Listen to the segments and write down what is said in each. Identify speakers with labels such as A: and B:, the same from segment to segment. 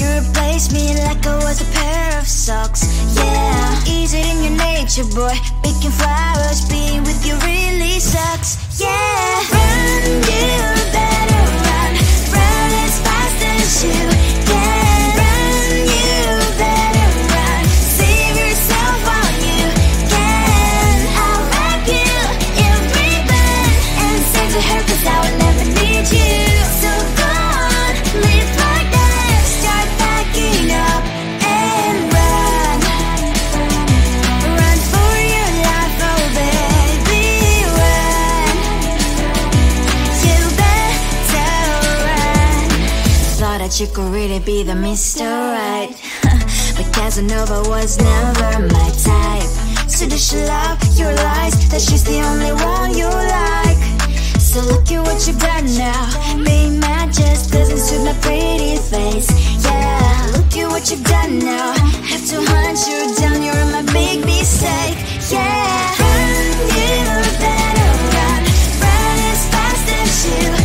A: you replaced me like I was a pair of socks. Yeah, it in your nature, boy? Picking flowers, being with you really sucks. Yeah, run, you better run. Run as fast as you could really be the Mr. Right. But Casanova was never my type. So does she love your lies That she's the only one you like. So look at what you've done now. Being mad just doesn't suit my pretty face. Yeah, look at what you've done now. Have to hunt you down, you're my big mistake. Yeah, run, you better run. Run as fast as you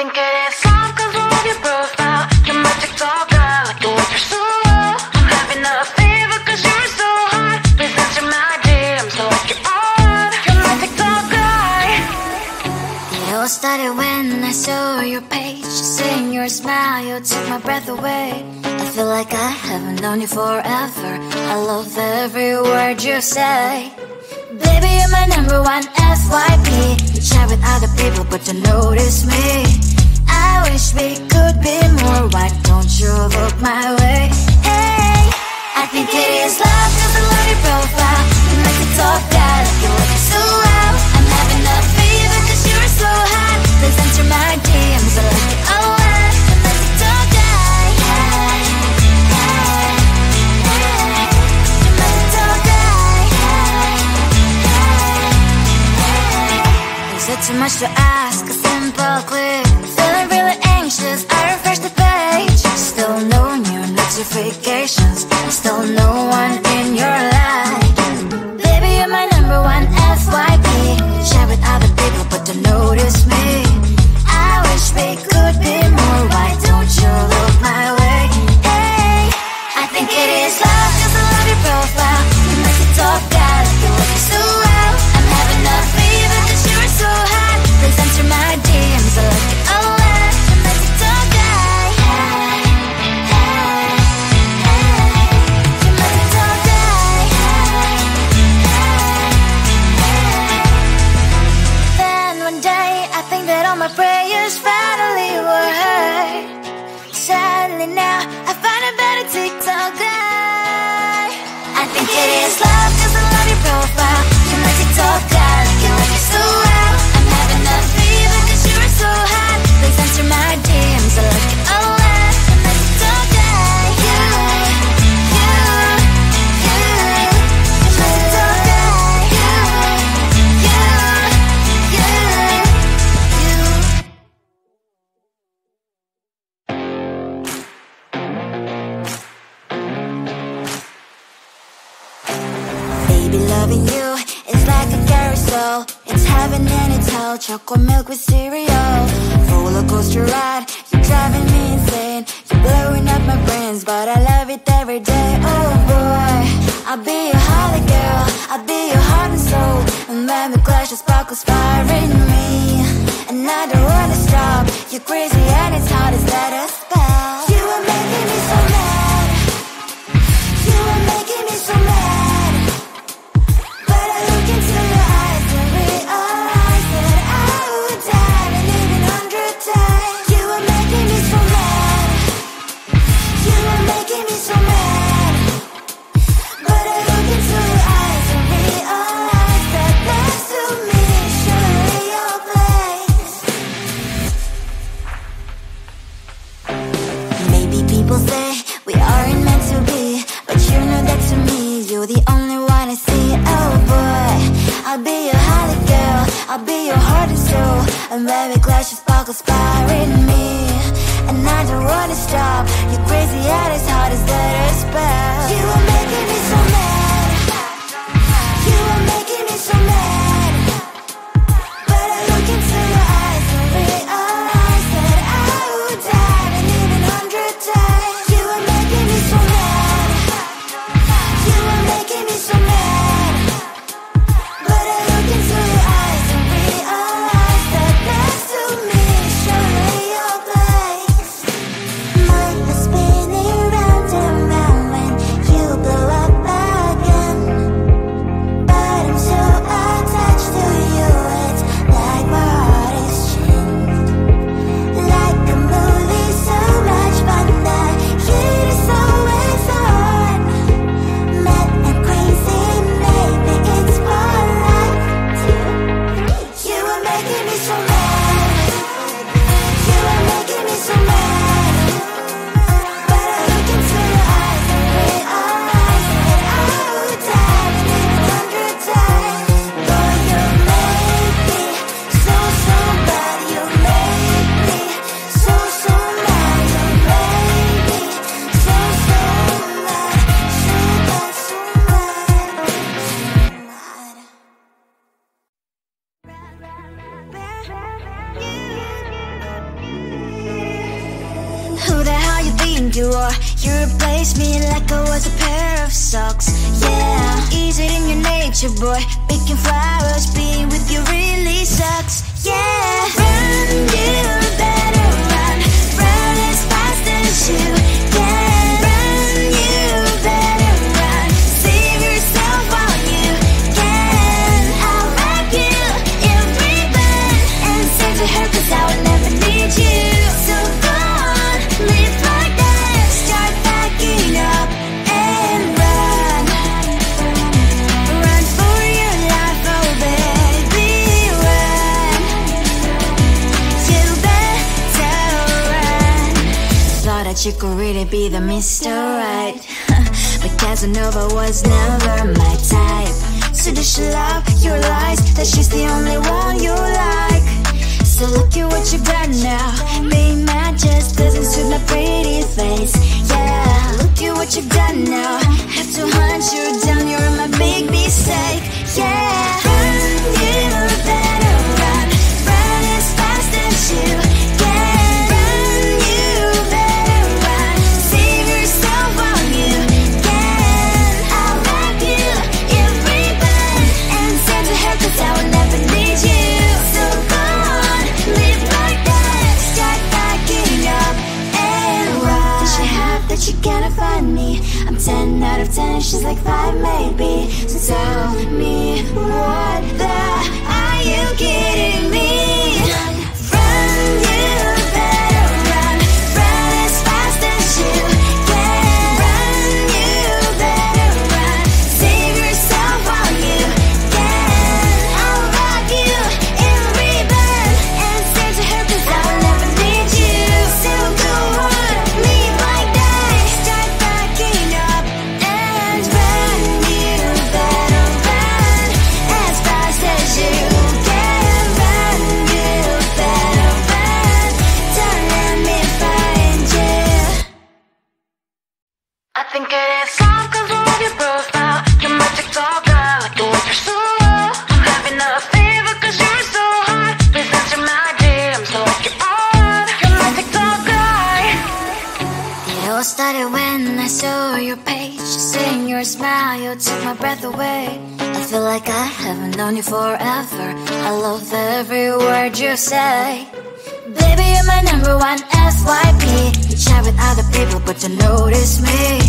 B: think it is love cause I love your profile. You're my TikTok guy, like the way you're so low I'm having a fever cause you're so hot Please answer my DMs, so like you're on You're my TikTok guy
A: It all started when I saw your page. Seeing your smile, you took my breath away. I feel like I haven't known you forever. I love every word you say. Baby, you're my number one FYP You chat with other people but you notice me Chocolate milk with cereal. Roller coaster ride. You're driving me insane. You're blowing up my brains, but I love it every day. Oh boy, I'll be your holly girl. I'll be your heart and soul. And when we clash, the sparkles fire in me. wanna stop. You're crazy and it's hard as letters spell. You you are. You replace me like I was a pair of socks. Yeah, is it in your nature, boy? Picking flowers, being with you really sucks. Yeah, run, you better run Run as fast as you could really be the Mr. Right. But Casanova was never my type. So does she love your lies That she's the only one you like. So look at what you got now. Being mad just doesn't suit my pretty face. but you gonna find me I'm 10 out of 10, she's like 5 maybe So tell me what the Are you kidding me? When I saw your page, seeing your smile, you took my breath away. I feel like I haven't known you forever. I love every word you say. Baby, you're my number one FYP. You chat with other people, but you notice me.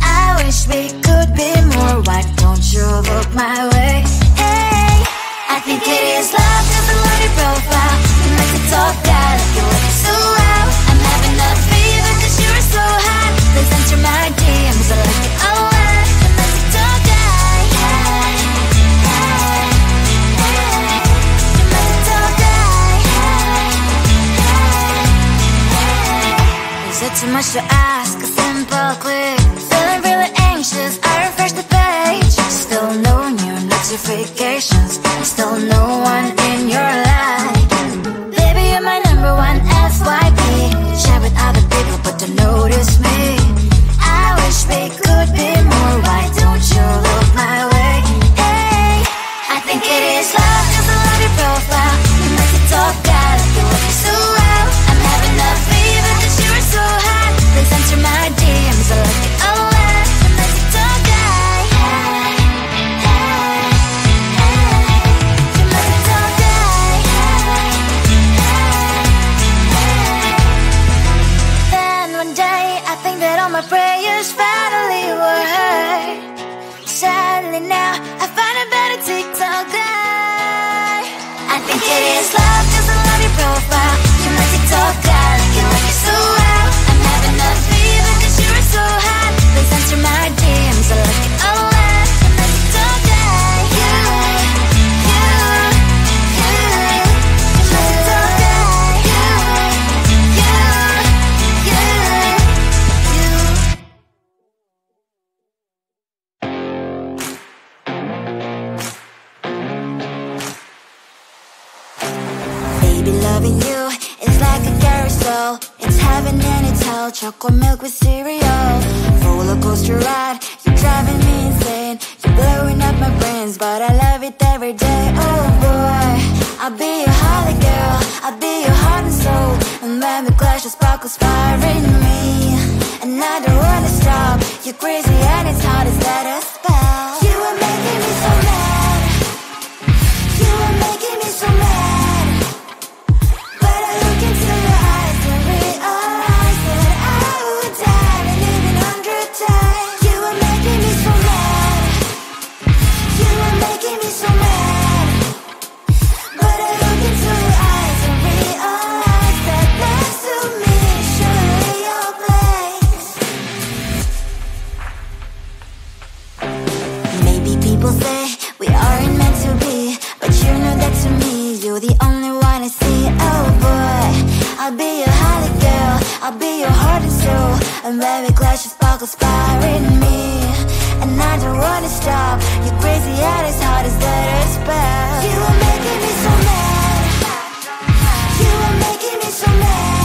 A: I wish we could be more. Why don't you look my way? Hey, I think it is love, the below your profile. You make it so bad. Like I like it. Is it too much to ask? A simple click. Feeling really anxious. I refresh the page. Still no new notifications. It is love, loving you is like a carousel. It's heaven and it's hell. Chocolate milk with cereal. Roller coaster ride. You're driving me insane. You're blowing up my brains, but I love it every day. Oh boy, I'll be your holly girl. I'll be your heart and soul. And when we clash, the sparkles fire in me. And I don't wanna stop. You're crazy and it's hard as let a spell. You are making me so mad. You are making me so mad. People say we aren't meant to be, but you know that to me, you're the only one I see. Oh boy, I'll be your holly girl, I'll be your heart and soul. And we clash, the sparkles fire in me. And I don't wanna stop. You're crazy and as hard as that spell. You are making me so mad. You are making me so mad.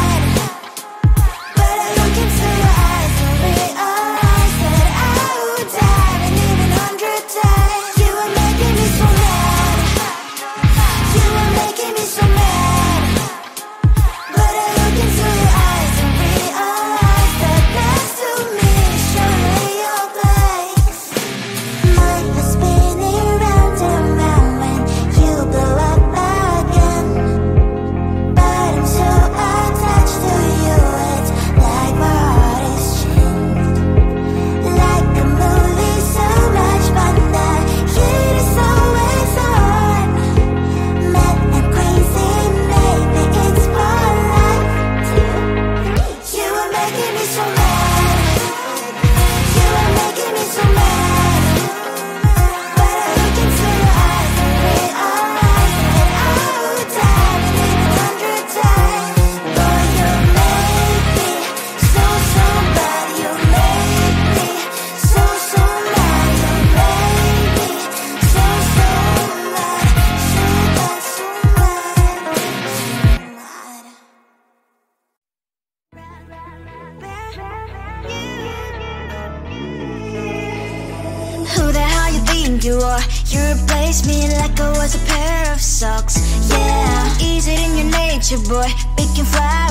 A: Your boy? Picking flowers, being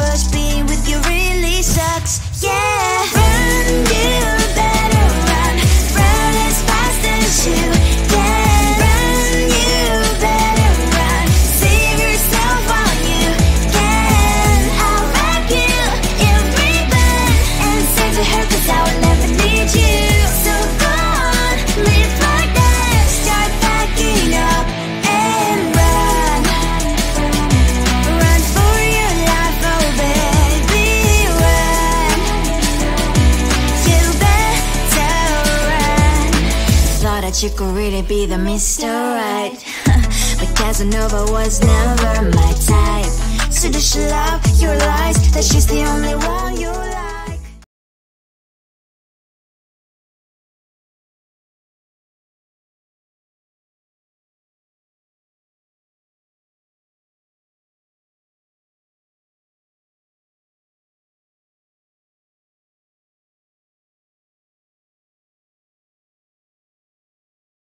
A: could really be the Mr. Right. but Casanova was never my type. So does she love your lies? That she's the only one you?